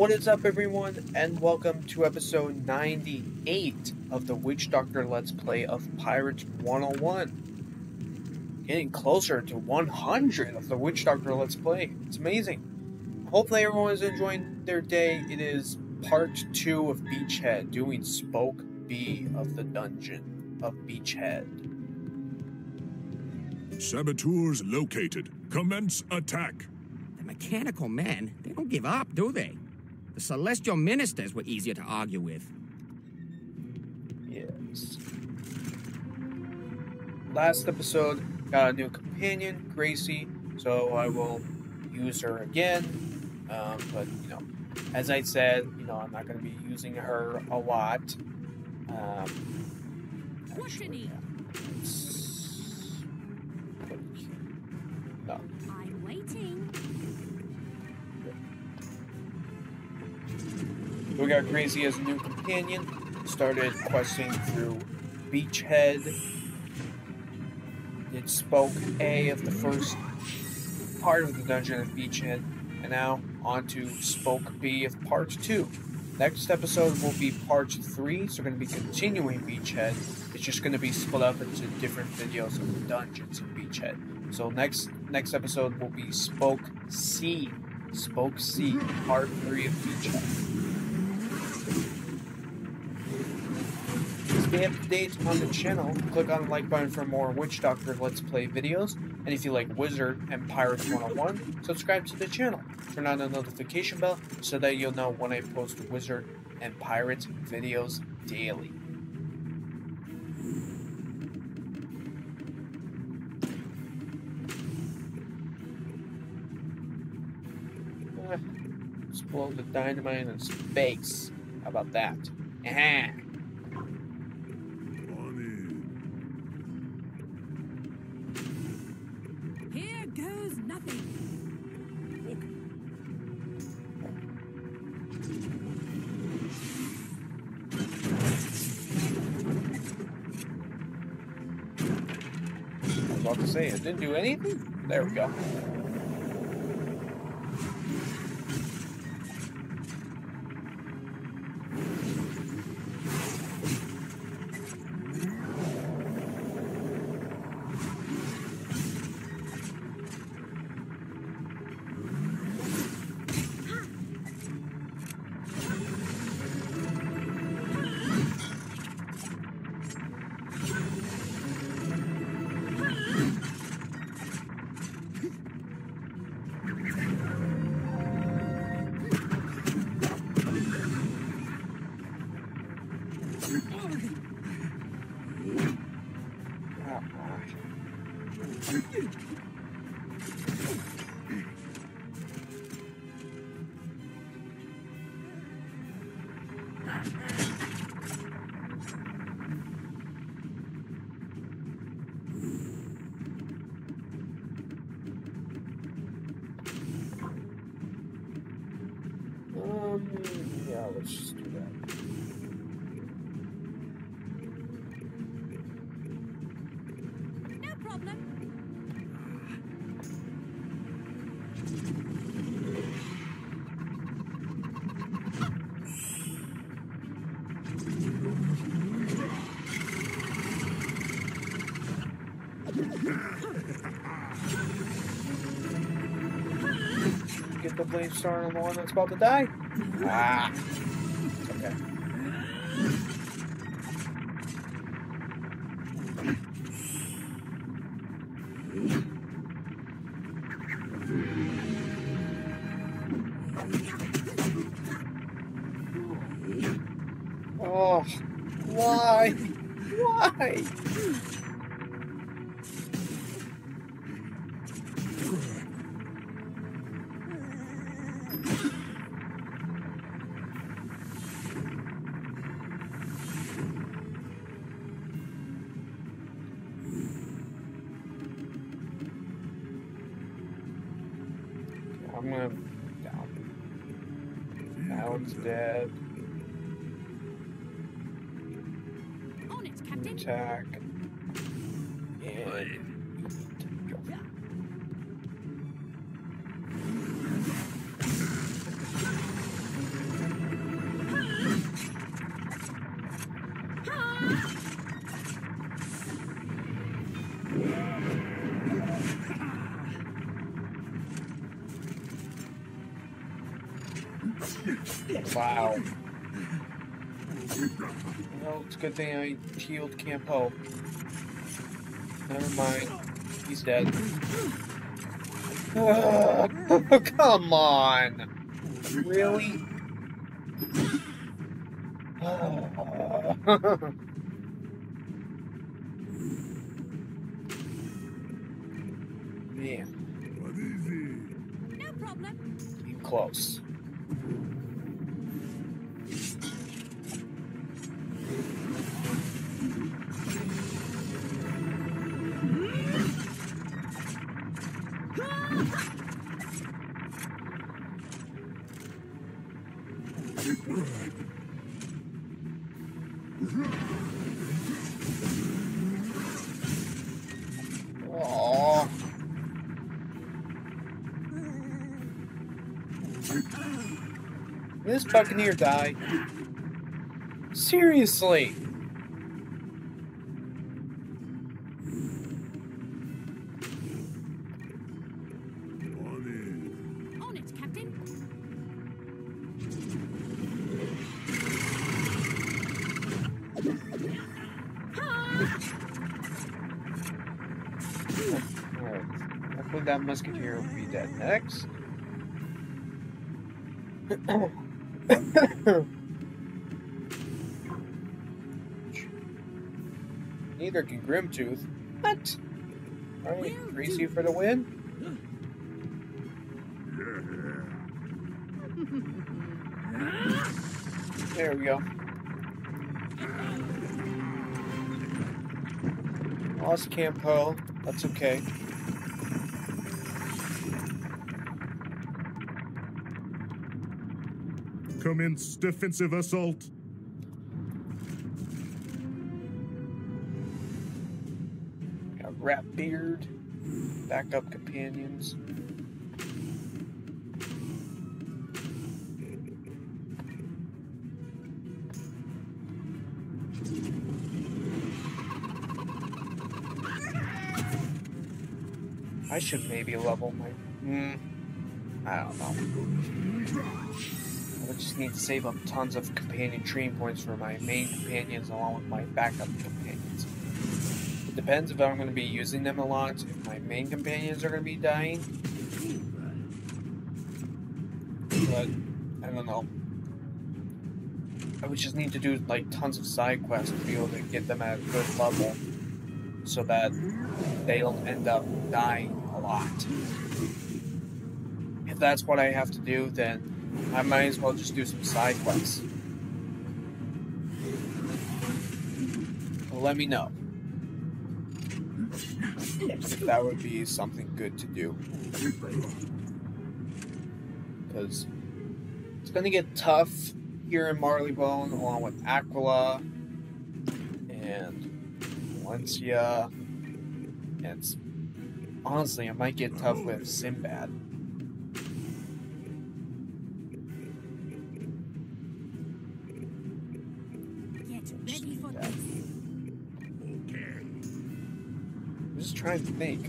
What is up, everyone, and welcome to episode 98 of the Witch Doctor Let's Play of Pirates 101. Getting closer to 100 of the Witch Doctor Let's Play. It's amazing. Hopefully, everyone is enjoying their day. It is part 2 of Beachhead, doing Spoke B of the Dungeon of Beachhead. Saboteurs located. Commence attack. The mechanical men, they don't give up, do they? The celestial ministers were easier to argue with. Yes. Last episode got a new companion, Gracie, so I will use her again. Um, but you know, as I said, you know, I'm not going to be using her a lot. Um, What you need? let's put it here. No, I'm waiting. We got Gracie as a new companion. Started questing through Beachhead. It spoke A of the first part of the dungeon of Beachhead, and now on to Spoke B of part two. Next episode will be part three, so we're going to be continuing Beachhead. It's just going to be split up into different videos of the dungeons of Beachhead. So next next episode will be Spoke C, Spoke C, part three of Beachhead. Stay up to date on the channel. Click on the like button for more Witch Doctor Let's Play videos. And if you like Wizard and Pirates 101, subscribe to the channel. Turn on the notification bell so that you'll know when I post Wizard and Pirates videos daily. Eh, Explode the dynamite in space. How about that? Aha! Do anything? There we go. Yeah. Blame started one that's about to die. Ah. Wow. Well, it's a good thing I healed Campo. Never mind. He's dead. Oh, come on! Really? Man, What is it? No problem. getting close. Buccaneer die? Seriously? On it. Captain. I believe that musketeer will be dead next. Neither can Grimtooth. What? Are you crazy for the win? There we go. Lost Campo. That's okay. Commence defensive assault. Got Ratbeard. Backup companions. I should maybe level my. Hmm. I don't know. I just need to save up tons of companion training points for my main companions along with my backup companions. It depends if I'm going to be using them a lot, if my main companions are going to be dying. But, I don't know. I would just need to do like tons of side quests to be able to get them at a good level so that they don't end up dying a lot. If that's what I have to do, then I might as well just do some side quests. Let me know. If that would be something good to do. Because it's going to get tough here in Marleybone, along with Aquila and Valencia. And honestly, it might get tough with Sinbad. Trying to think.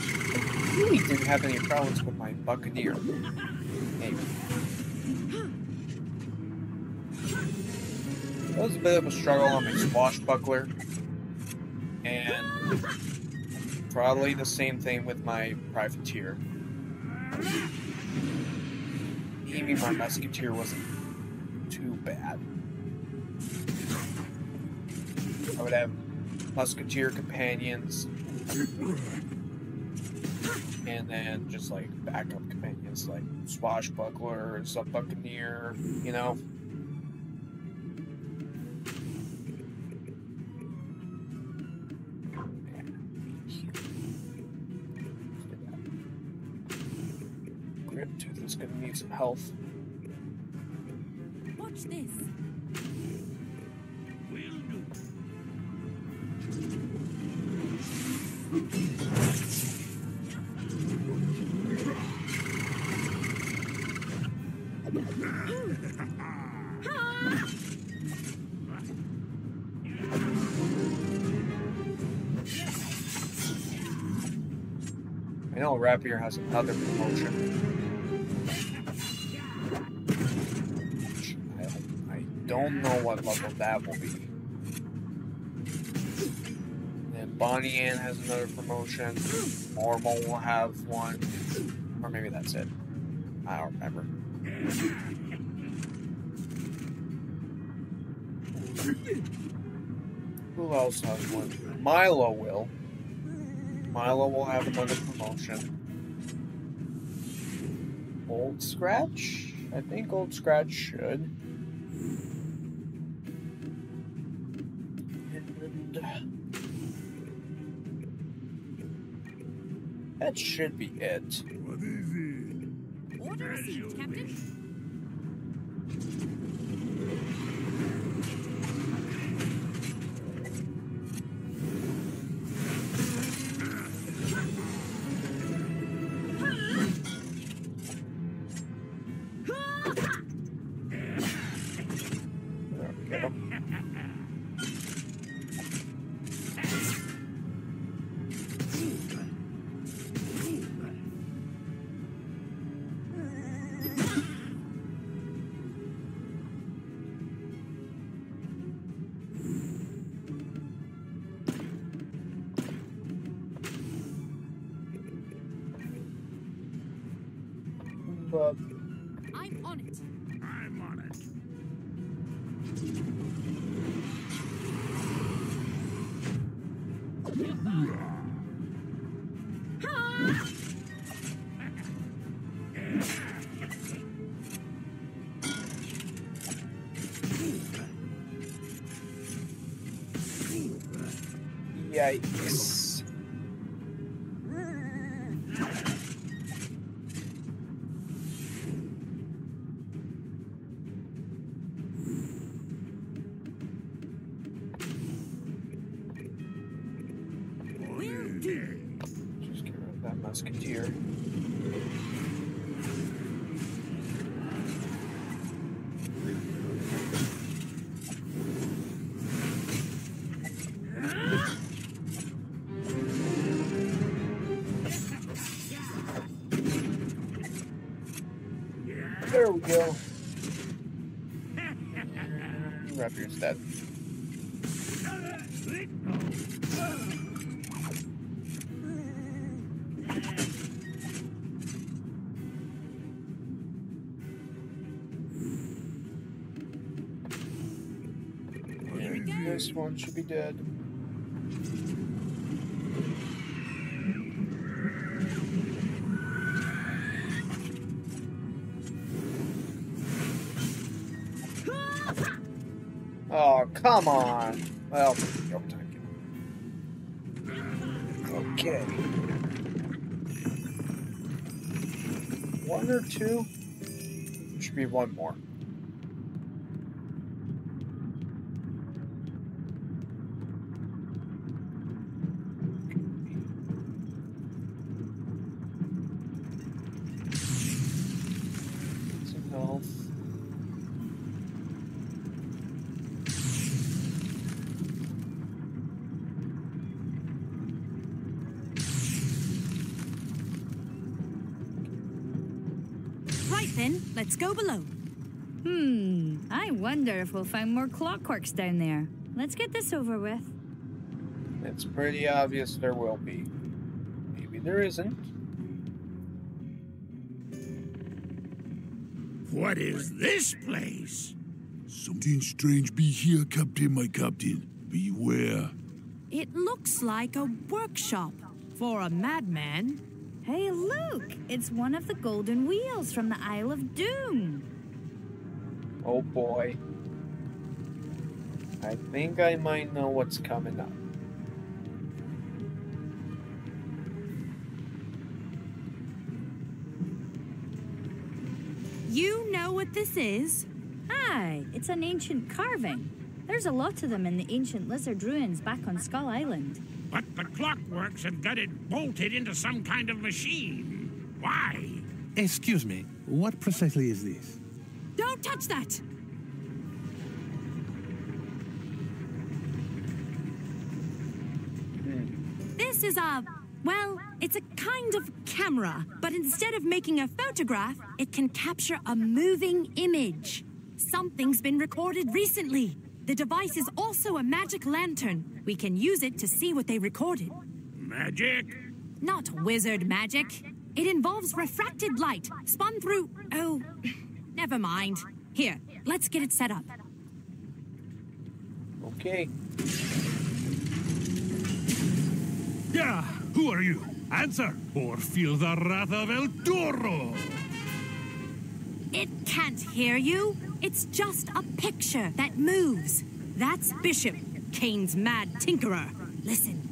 I really didn't have any problems with my Buccaneer. Maybe. That was a bit of a struggle on my Swashbuckler. And probably the same thing with my Privateer. Even my Musketeer wasn't too bad. I would have musketeer companions, and then just like backup companions like swashbuckler, sub buccaneer, you know. Grimtooth is gonna need some health. Watch this. I know Rapier has another promotion. I don't know what level that will be. Bonnie Anne has another promotion. Normal will have one. Or maybe that's it. I don't remember. Who else has one? Milo will. Milo will have another promotion. Old Scratch? I think Old Scratch should. That should be it. What is it? Order received, Captain. Yikes. Just get rid of that musketeer. Go. Rapier's dead. Here we. This one should be dead. Come on. Well. Okay. One or two? Should be one more. Some health. Right then, let's go below. Hmm, I wonder if we'll find more clockworks down there. Let's get this over with. It's pretty obvious there will be. Maybe there isn't. What is this place? Something strange be here, Captain, my captain. Beware. It looks like a workshop for a madman. Hey, look! It's one of the golden wheels from the Isle of Doom. Oh boy. I think I might know what's coming up. You know what this is? Aye, it's an ancient carving. There's a lot of them in the ancient lizard ruins back on Skull Island. But the clockworks have got it bolted into some kind of machine. Why? Excuse me, what precisely is this? Don't touch that! This is a. Well, it's a kind of camera, but instead of making a photograph, it can capture a moving image. Something's been recorded recently. The device is also a magic lantern. We can use it to see what they recorded. Magic? Not wizard magic. It involves refracted light spun through. Oh, never mind. Here, let's get it set up. Okay. Yeah, who are you? Answer, or feel the wrath of El Toro! It can't hear you. It's just a picture that moves. That's Bishop, Kane's mad tinkerer. Listen.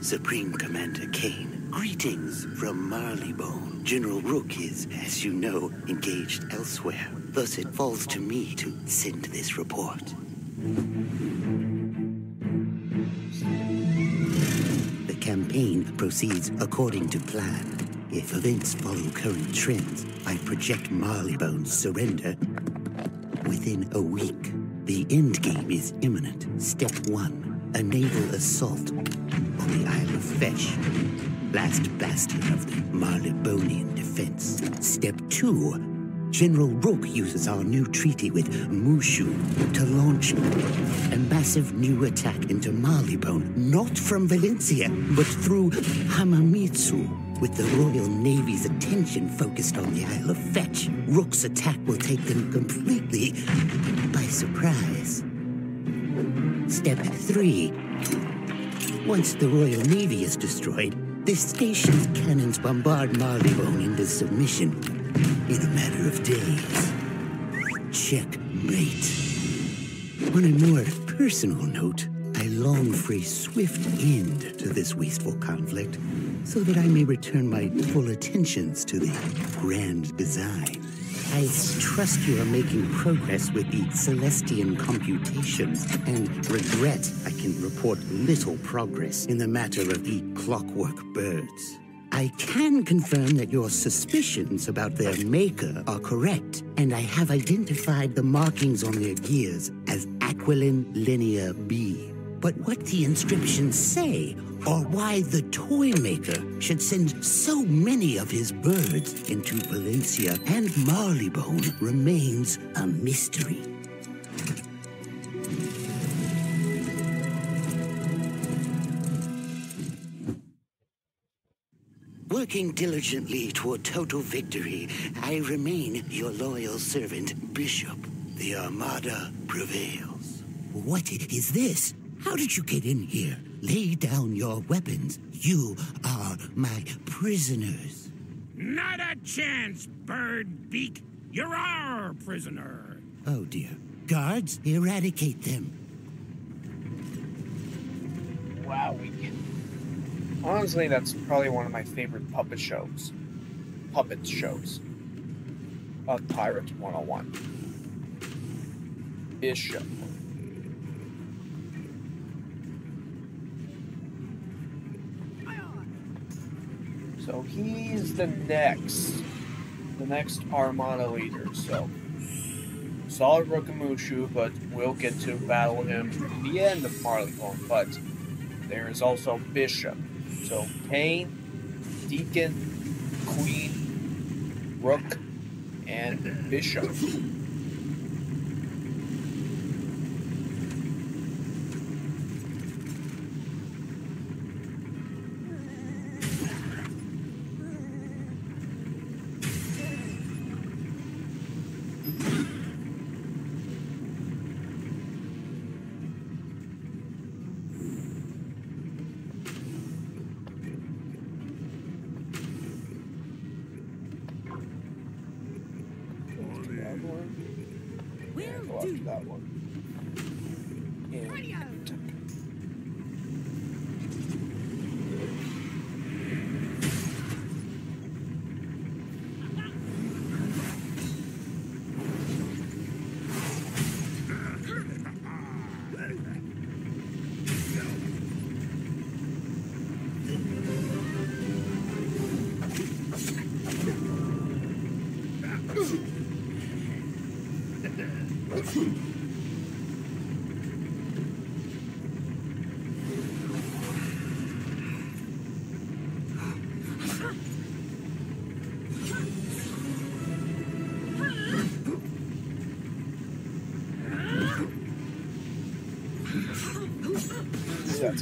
Supreme Commander Kane, greetings from Marleybone. General Rooke is, as you know, engaged elsewhere. Thus, it falls to me to send this report. The campaign proceeds according to plan. If events follow current trends, I project Marleybone's surrender within a week. The end game is imminent. Step one a naval assault on the Isle of Fetch, last bastion of the Marleybonian defense. Step two General Rooke uses our new treaty with Mooshu to launch a massive new attack into Marleybone, not from Valencia, but through Hamamitsu. With the Royal Navy's attention focused on the Isle of Fetch, Rooke's attack will take them completely by surprise. Step three. Once the Royal Navy is destroyed, the station's cannons bombard Marleybone into submission in a matter of days. Checkmate. On a more personal note, I long for a swift end to this wasteful conflict so that I may return my full attentions to the grand design. I trust you are making progress with the Celestian computations and regret I can report little progress in the matter of the clockwork birds. I can confirm that your suspicions about their maker are correct, and I have identified the markings on their gears as Aquilin Linear B. But what the inscriptions say, or why the toy maker should send so many of his birds into Valencia and Marleybone remains a mystery. Working diligently toward total victory, I remain your loyal servant, Bishop. The Armada prevails. What is this? How did you get in here? Lay down your weapons. You are my prisoners. Not a chance, bird beak. You're our prisoner. Oh dear. Guards, eradicate them. Wow. Honestly, that's probably one of my favorite puppet shows. Puppet shows. A Pirate 101. Bishop. So he's the next, the next Armada leader. So solid Rokamushu, but we'll get to battle him at the end of Marleybone. But there is also Bishop. So Kane, Deacon, Queen, Rooke, and Bishop. That one.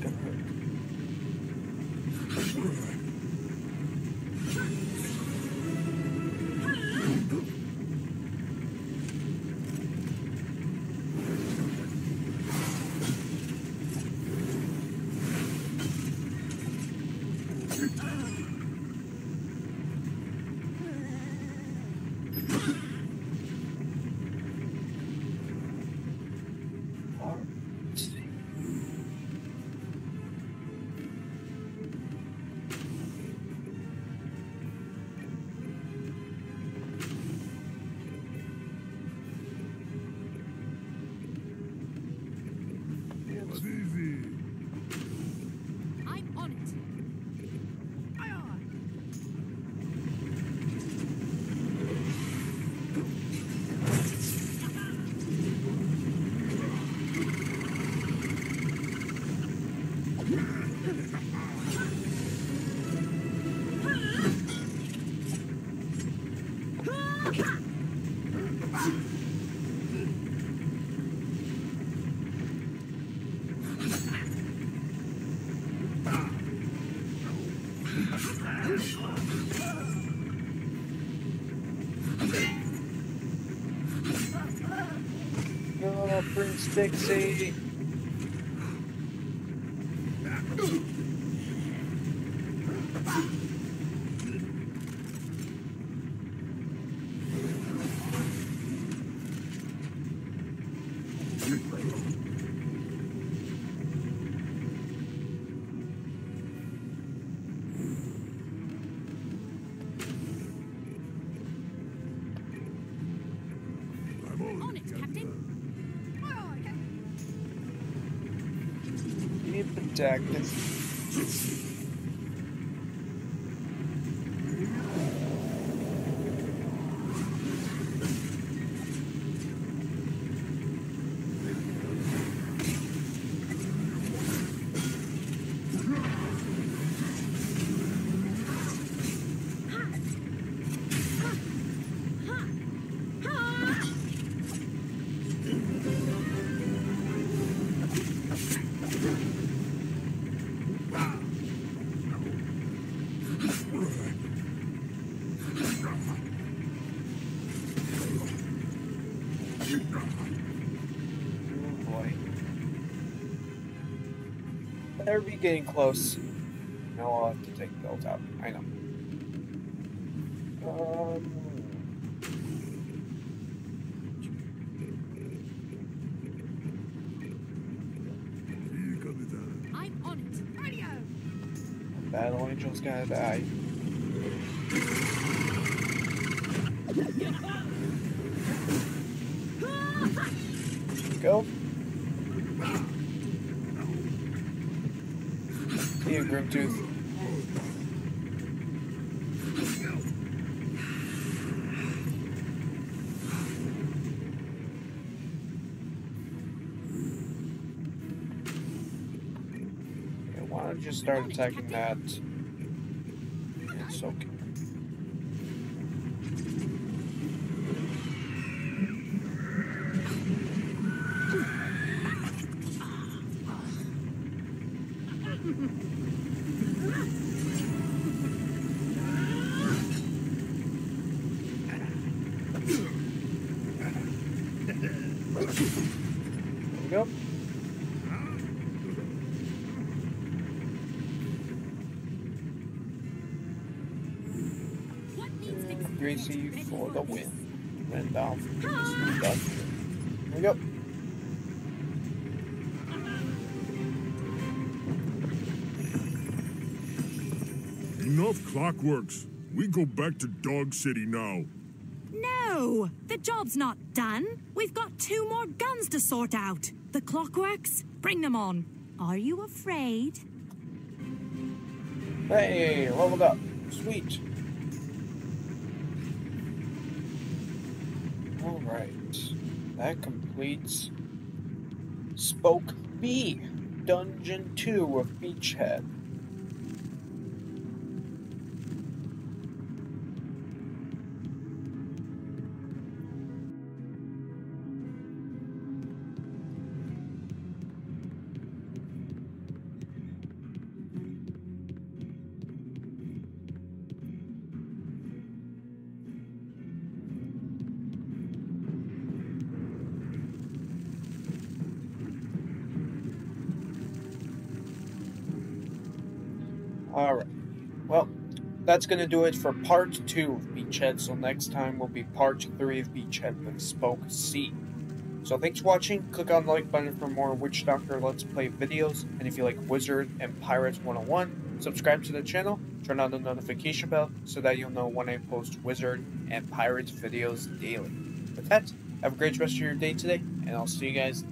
принципе. 680. Be Better be getting close. Now I'll have to take those out. I know. Um, I'm on it. Radio. Battle Angel's gonna die. Go. See you, Grimtooth. Yeah, why don't you start attacking that? It's okay. Gracie for the win. Randolph. There we go. Enough clockworks. We go back to Dog City now. No, the job's not done. We've got two more guns to sort out. The clockworks, bring them on. Are you afraid? Hey, leveled up. Sweet. Alright. That completes Spoke B, Dungeon 2 of Beachhead. That's going to do it for part two of Beachhead. So next time will be part three of Beachhead with Spoke C. So thanks for watching. Click on the like button for more Witch Doctor Let's Play videos. And if you like Wizard and Pirates 101, subscribe to the channel, turn on the notification bell so that you'll know when I post Wizard and Pirates videos daily. With that, have a great rest of your day today, and I'll see you guys.